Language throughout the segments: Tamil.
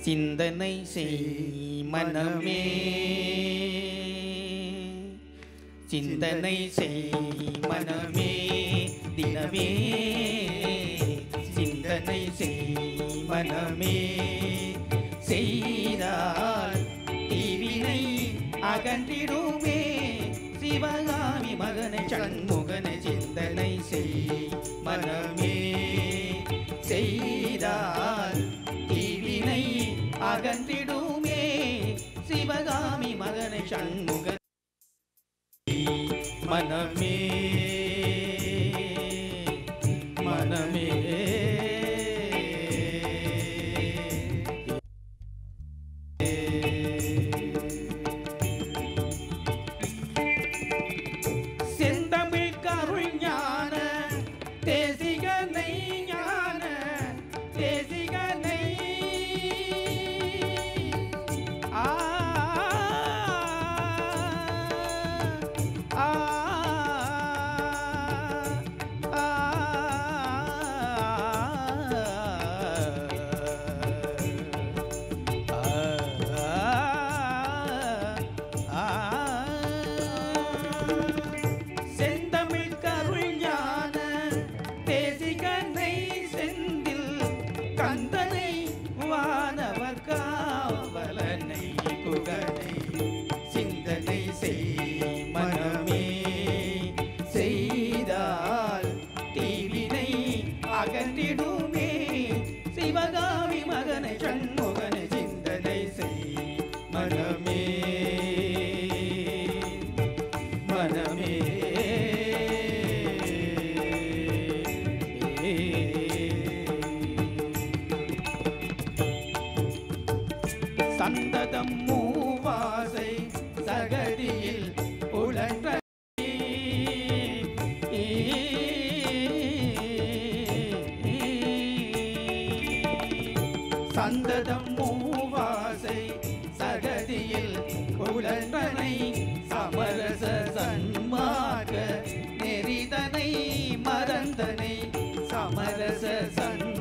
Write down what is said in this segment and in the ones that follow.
சிந்தனை செய் மனமே. சிந்தனை செய் மனமே. தினமே. சிந்தனை செய் மனமே. செய்தால் தீவினை அகன்றிடுமே. சிவகாமி மகனை சண்முக அகன்றிடுமே சிவகாமி மகனை சண்முக மனமே. மனமே. செந்தமிழ் கருள் ஞான தேசிகனை செந்தில் கந்தனை வானவர் காவலனை குகனை சந்ததம் மூவாசை சகதியில் உழன்ற சந்ததம் மூவாசை சகதியில் உழன்றனை சமரச சன்மாக நெறிதனை மறந்தனை. சமரச சன்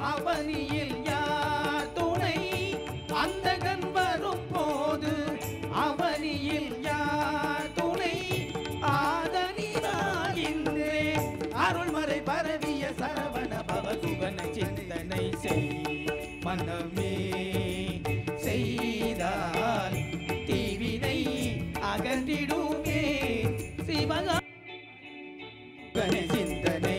அவனியில் யார் துணை? அந்தகன் வரும் போது அவனியில் யார் துணை? ஆதனினாகின்றே அருள்மறை பரவிய சரவண பவசுகன சிந்தனை செய். மனமே செய்தால் தீவினை அகன்றிடுமே. சிவகா சிந்தனை